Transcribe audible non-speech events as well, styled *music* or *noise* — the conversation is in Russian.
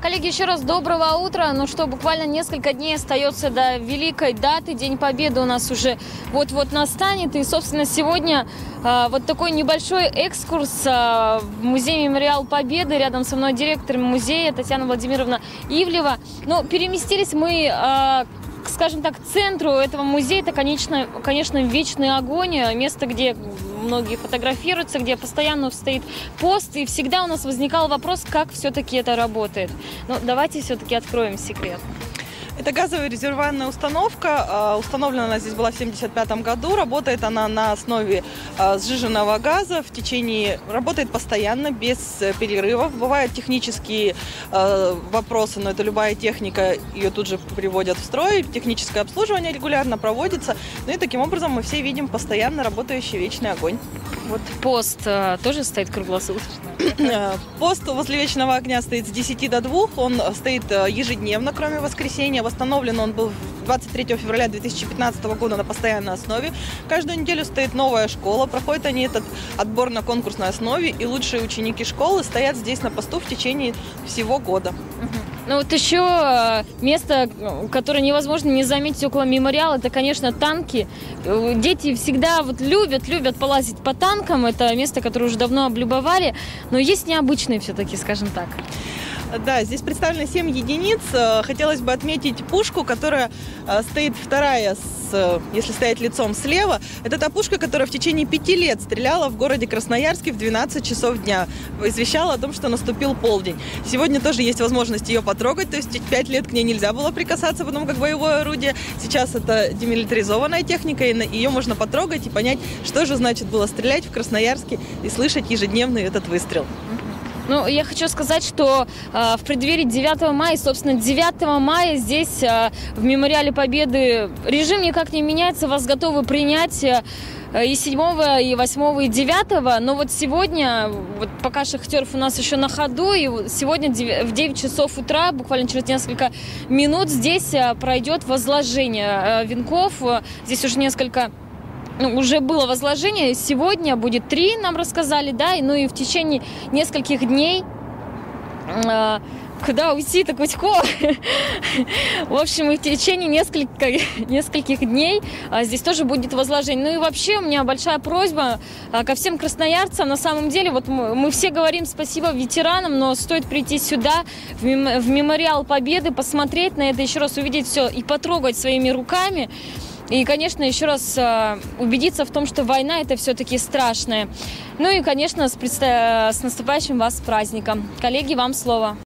Коллеги, еще раз доброго утра. Ну что, буквально несколько дней остается до великой даты. День Победы у нас уже вот-вот настанет. И, собственно, сегодня э, вот такой небольшой экскурс э, в музей Мемориал Победы. Рядом со мной директор музея Татьяна Владимировна Ивлева. Но переместились мы э, скажем так, центру этого музея это, конечно, конечно, вечный огонь, место, где многие фотографируются, где постоянно стоит пост, и всегда у нас возникал вопрос, как все-таки это работает. Ну, давайте все-таки откроем секрет. Это газовая резервуарная установка. А, установлена она здесь была в 1975 году. Работает она на основе а, сжиженного газа. В течение работает постоянно, без э, перерывов. Бывают технические а, вопросы, но это любая техника, ее тут же приводят в строй. Техническое обслуживание регулярно проводится. Ну и таким образом мы все видим постоянно работающий вечный огонь. Вот пост тоже стоит круглосуточно? Пост возле вечного огня стоит с 10 до 2. Он стоит ежедневно, кроме воскресенья. Восстановлен он был 23 февраля 2015 года на постоянной основе. Каждую неделю стоит новая школа. Проходят они этот отбор на конкурсной основе. И лучшие ученики школы стоят здесь на посту в течение всего года. Ну вот еще э, место, которое невозможно не заметить около мемориала, это, конечно, танки. Э, дети всегда вот любят, любят полазить по танкам. Это место, которое уже давно облюбовали. Но есть необычные все-таки, скажем так. Да, здесь представлено 7 единиц. Э, хотелось бы отметить пушку, которая э, стоит вторая, с, э, если стоять лицом слева. Это та пушка, которая в течение пяти лет стреляла в городе Красноярске в 12 часов дня. Извещала о том, что наступил полдень. Сегодня тоже есть возможность ее потрогать, то есть 5 лет к ней нельзя было прикасаться, потому как боевое орудие. Сейчас это демилитаризованная техника, и ее можно потрогать и понять, что же значит было стрелять в Красноярске и слышать ежедневный этот выстрел. Ну, я хочу сказать, что э, в преддверии 9 мая, собственно, 9 мая здесь, э, в Мемориале Победы, режим никак не меняется, вас готовы принять э, и 7, и 8, и 9. Но вот сегодня, вот пока Шахтеров у нас еще на ходу, и сегодня в 9 часов утра, буквально через несколько минут, здесь э, пройдет возложение э, венков. Здесь уже несколько ну, уже было возложение, сегодня будет три, нам рассказали, да, ну и в течение нескольких дней э, куда уйти, так Кузько. *laughs* В общем, и в течение несколько, нескольких дней а, здесь тоже будет возложение. Ну и вообще у меня большая просьба а, ко всем красноярцам. На самом деле, вот мы, мы все говорим спасибо ветеранам, но стоит прийти сюда, в, мем, в мемориал Победы, посмотреть на это, еще раз увидеть все и потрогать своими руками. И, конечно, еще раз э, убедиться в том, что война это все-таки страшная. Ну и, конечно, с, предста- с наступающим вас праздником. Коллеги, вам слово.